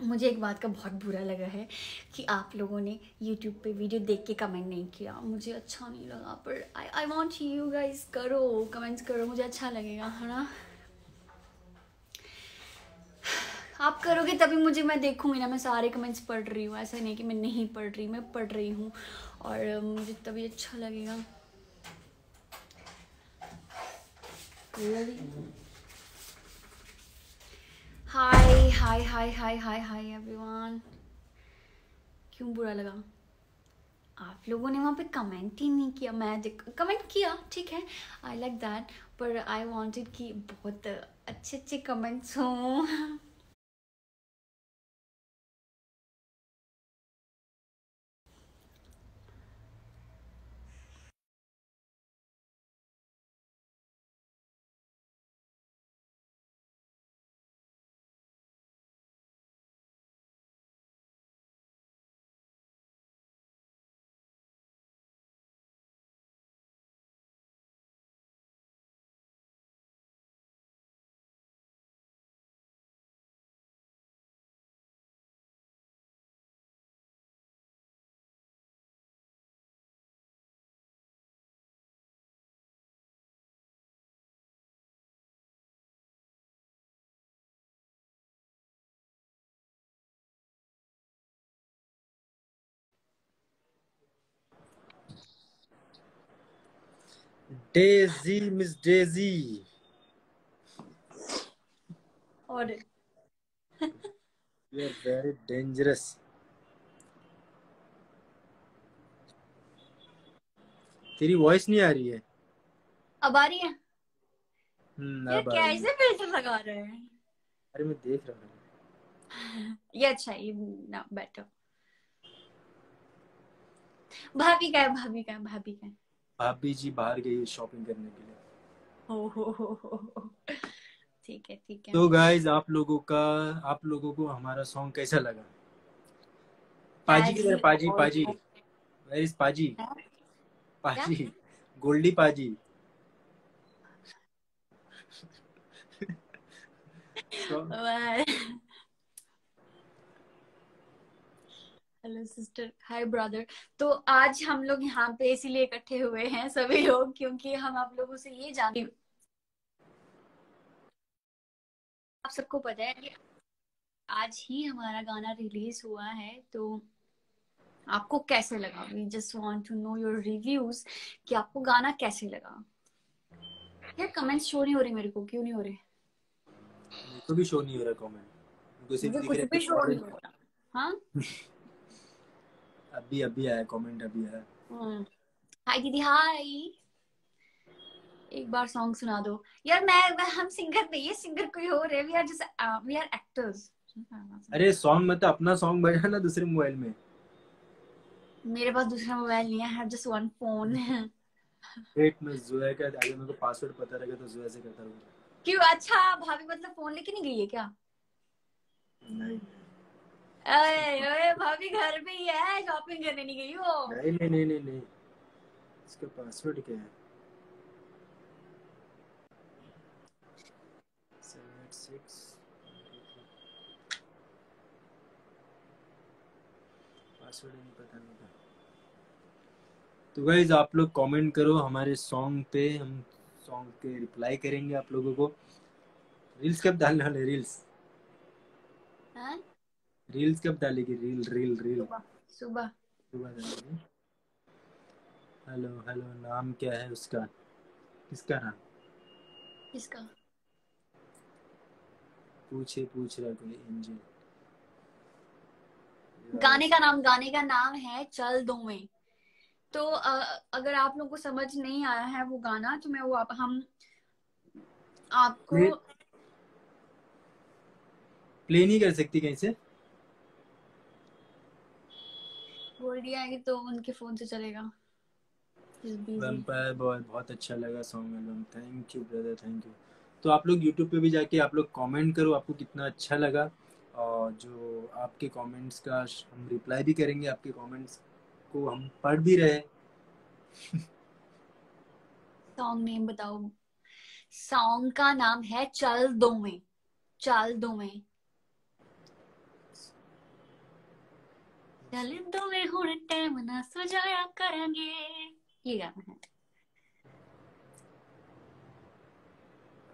मुझे एक बात का बहुत बुरा लगा है कि आप लोगों ने YouTube पे वीडियो देख के कमेंट नहीं किया। मुझे अच्छा नहीं लगा, पर I I want you guys करो कमेंट्स करो, मुझे अच्छा लगेगा, है ना? आप करोगे तभी मुझे मैं देखूँगी ना, मैं सारे कमेंट्स पढ़ रही हूँ। ऐसा नहीं कि मैं नहीं पढ़ रही, मैं पढ़ रही हूँ, और मुझे तभी अच्छा लगेगा। हाय हाय हाय हाय हाय हाय एवरीवन क्यों बुरा लगा? आप लोगों ने वहाँ पे कमेंट ही नहीं किया मैं कमेंट किया, ठीक है? आई लाइक दैट पर आई वांटेड कि बहुत अच्छे अच्छे कमेंट्स हों। Daisy, Miss Daisy. और You are very dangerous. तेरी वॉइस नहीं आ रही है? अब आ रही है? हम्म यार कैसे फ़िल्टर लगा रहे हैं? अरे मैं देख रहा हूँ। ये अच्छा ये ना बेटर भाभी का है भाभी का है भाभी का है। भाभी जी बाहर गई शॉपिंग करने के लिए। ठीक है ठीक है। तो गाइज़ आप लोगों का आप लोगों को हमारा सॉन्ग कैसा लगा? पाजी किधर? पाजी पाजी। वेर इज़ पाजी। पाजी। गोल्डी पाजी। तो हेलो सिस्टर हाय ब्रदर तो आज हम लोग यहाँ पे इसीलिए इकट्ठे हुए हैं सभी लोग क्योंकि हम आप लोगों से ये जानते आप सबको पता है कि आज ही हमारा गाना रिलीज़ हुआ है तो आपको कैसे लगा? We just want to know your reviews कि आपको गाना कैसे लगा? यार कमेंट्स शो नहीं हो रहे मेरे को क्यों नहीं हो रहे? को भी शो नहीं हो रहा कमेंट कुछ भी शो नहीं हो रहा। हाँ? अभी अभी आया कमेंट अभी आया। हम्म। हाय दीदी हाय। एक बार सॉन्ग सुना दो। यार मैं, मैं हम सिंगर नहीं है सिंगर कोई और है। We are just we are actors अरे सॉन्ग मतलब अपना सॉन्ग बजा ना दूसरे मोबाइल में। मेरे पास दूसरा मोबाइल नहीं है। I have just one phone wait मैं जुआ का अगर मेरे को पासवर्ड पता रहेगा तो जुआ से करता रहूँगा। क्यों? अच्छा भाभी मतलब फ़ोन लेके नहीं गई है क्या? नहीं। अरे भाभी घर पे ही है शॉपिंग करने नहीं गई हो नहीं नहीं नहीं नहीं नहीं। इसका पासवर्ड क्या है? पासवर्ड नहीं पता नहीं था तो गाइज़ आप लोग कमेंट करो हमारे सॉन्ग पे हम सॉन्ग के रिप्लाई करेंगे आप लोगों को। रील्स कब डालने वाले रील्स हाँ? रील्स कब डालेगी? रील रील रील सुबह सुबह। डालेगी। हेलो हेलो नाम क्या है उसका? किसका नाम? किसका? पूछे पूछ रहा कोई एंजल गाने का नाम गाने का नाम है चल दो में तो अगर आप लोगों को समझ नहीं आया है वो गाना तो मैं वो आप, हम आपको प्ले प्ले नहीं कर सकती कहीं से? दिया है तो उनके फ़ोन से चलेगा। वैम्पायर बहुत बहुत अच्छा लगा song album thank you brother thank you तो आप लोग यूट्यूब पे भी जाके आप लोग कमेंट करो आपको कितना अच्छा लगा। और जो आपके कमेंट्स का हम रिप्लाई भी करेंगे आपके कमेंट्स को हम पढ़ भी रहे सॉन्ग नेम बताओ। सॉन्ग का नाम है चल दो में। चल दो में। हुण टाइम ना सजाया करेंगे ये गाना है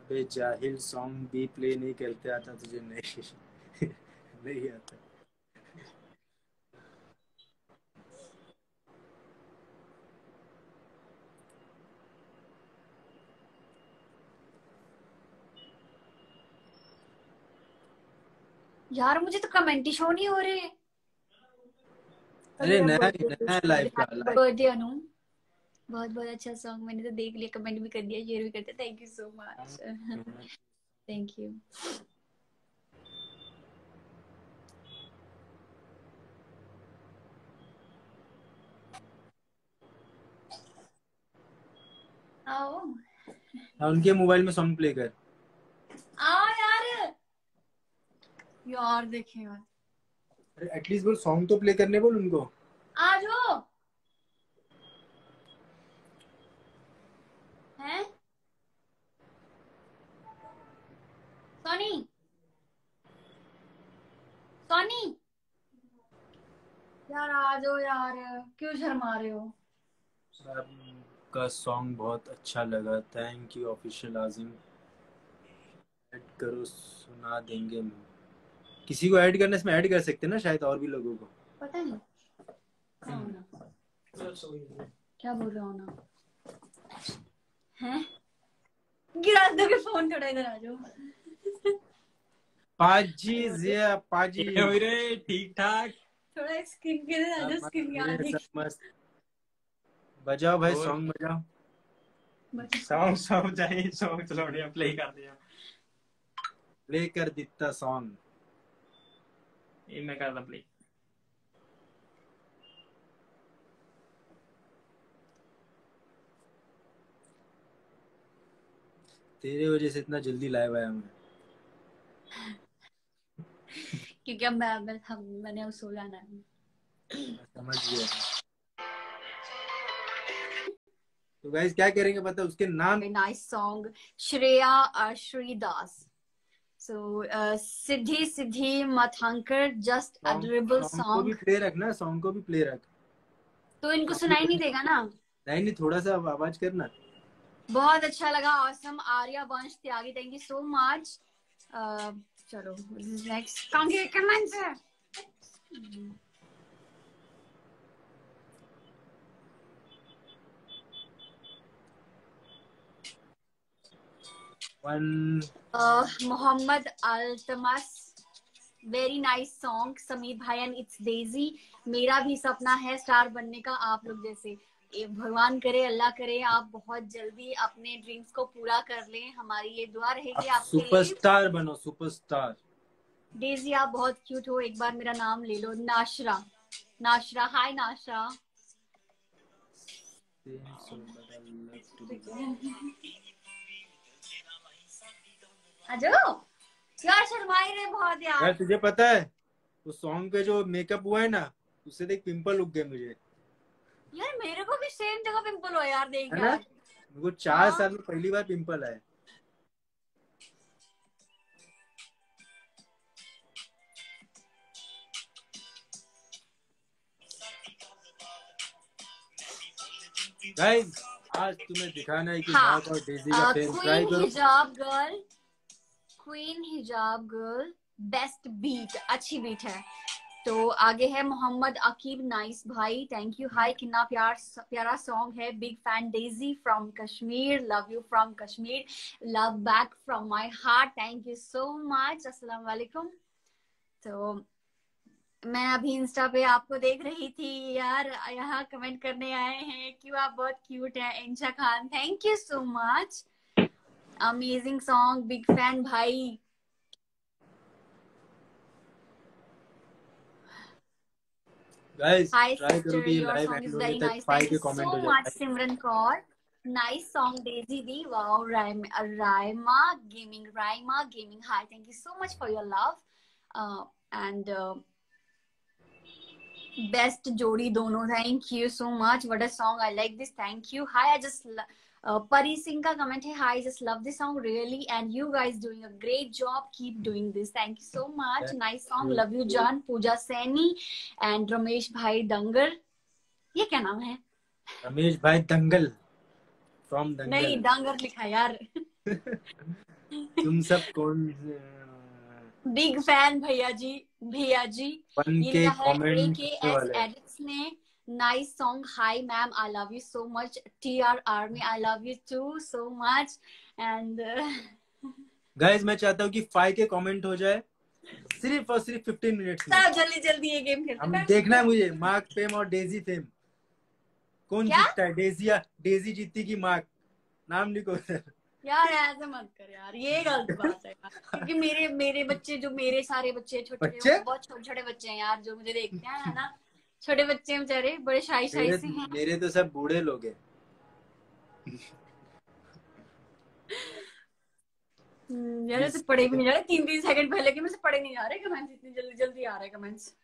अबे जाहिल सॉन्ग भी प्ले नहीं करते आता तुझे नहीं। नहीं आता। यार मुझे तो कमेंट ही शो नहीं हो रहे। अरे नया नया लाइव का बर्थडे अनु बहुत बहुत अच्छा सॉन्ग मैंने तो देख लिया कमेंट भी कर दिया शेयर भी कर दिया। Thank you so much thank you आओ। हाँ, उनके मोबाइल में सॉन्ग प्ले कर। आओ यार। यार देखे यार अरे एटलीस्ट बोल सॉन्ग तो प्ले करने बोल उनको। आ जाओ। हैं? सोनी सोनी यार आ जाओ यार क्यों शर्मा रहे हो? का सॉन्ग बहुत अच्छा लगा। Thank you official Azim add करो सुना देंगे। किसी को ऐड करने से ऐड कर सकते हैं ना शायद और भी लोगों को। पता नहीं। क्या क्या बोल रहा हूँ ना हैं? गिरा दोगे फ़ोन थोड़ा इधर आ जाओ। पाजी जिया पाजी। रे ठीक ठाक थोड़ा स्क्रीन के आ जाओ स्क्रीन के मस्त बजाओ भाई सॉन्ग बजाओ। सॉन्ग सॉन्ग चाहिए सॉन्ग चलो बढ़िया प्ले कर दिया। प्ले कर दिता सॉन्ग मैं करता प्ले तेरे वजह से इतना जल्दी लाइव आया मैं क्योंकि अब मैं मैं हम मैंने अब सो जाना है समझ गया तो गाइस क्या करेंगे पता है? उसके नाम song Shreya uh, Shridas. So uh, Siddhi Siddhi Mathankar just adorable song को भी song. रखना सॉन्ग को भी प्ले रख। तो इनको सुनाई नहीं देगा ना? नहीं नहीं थोड़ा सा आवाज़ करना बहुत अच्छा लगा awesome. Arya Vansh Tyagi thank you so much चलो नेक्स्ट कांगे one uh, Mohammad Altamas very nice song Sameer भाई एंड इट्स डेजी मेरा भी सपना है स्टार बनने का आप लोग जैसे। भगवान करे अल्लाह करे आप बहुत जल्दी अपने ड्रीम्स को पूरा कर लें। हमारी ये दुआ रहेगी आप लिए। सुपरस्टार बनो सुपरस्टार डेजी आप बहुत क्यूट हो। एक बार मेरा नाम ले लो नाशरा। नाशरा हाय नाशरा। अजो यार शर्माई रहे बहुत यार। यार तुझे पता है उस सॉन्ग पे जो मेकअप हुआ है ना उससे देख पिंपल उग गए मुझे। यार मेरे को भी सेम जगह पिंपल हो यार देख यार। मेरे को चार हाँ। साल में पहली बार पिंपल आया गाइस आज तुम्हें दिखाना है कि हाँ। और डेजी का फेस ट्राई करो। हिजाब गर्ल क्वीन हिजाब गर्ल बेस्ट बीट अच्छी बीट है। तो आगे है मोहम्मद अकीब नाइस भाई थैंक यू हाय कितना प्यार, प्यारा सॉन्ग है। Big fan Daisy from Kashmir love you from Kashmir love back from my heart thank you so much अस्सलाम वालेकुम तो मैं अभी इंस्टा पे आपको देख रही थी, यार, यहाँ कमेंट करने आए हैं क्यों आप बहुत क्यूट हैं Insha Khan thank you so much amazing song big fan भाई गाइस Hi करो sister, your live song is very nice. Thank you comment so much, Simran Kaur. Nice song, Daisy D. Wow, Raima, Raima Gaming, Raima Gaming. Hi, thank you so much for your love. Uh, and uh, best Jodi Dono. Thank you so much. What a song. I like this. Thank you. Hi, I just l- परी सिंह का comment है hi just love this song really and you guys doing a great job keep doing this thank you so much Thank nice song you. Love you जान Pooja Saini and Ramesh भाई डंगर ये क्या नाम है रमेश भाई दंगल फ्रॉम नहीं दंगल लिखा यार तुम सब कौन बिग फ़ैन भैया जी भैया जी के कमेंट ने song hi ma'am I love you so much T R army I love you too so much and guys मैं चाहता हूँ कि फाइव के कमेंट हो जाए। सिर्फ़ और सिर्फ़ 15 मिनट्स में। जल्दी जल्दी ये गेम खेलते हम हैं देखना है मुझे। मार्क फेम और डेजी फेम कौन क्या? जीतता है? डेजिया डेजी जीतती की मार्क नाम लिखो सर यार ऐसे मत कर यार। ये गलत बात है यार। क्योंकि मेरे मेरे बच्चे जो मेरे सारे बच्चे छोटे? बहुत छोटे छोटे बच्चे हैं यार जो मुझे देखते हैं ना? छोटे बच्चे हैं बेचारे बड़े शाही शाही से हैं। मेरे तो सब बूढ़े लोग हैं। हम्म, यार ऐसे पढ़े भी नहीं जा रहे। तीन तीन सेकंड पहले के मैं से पढ़े नहीं जा रहे। कमेंट्स इतनी जल्दी जल्दी आ रहे कमेंट्स।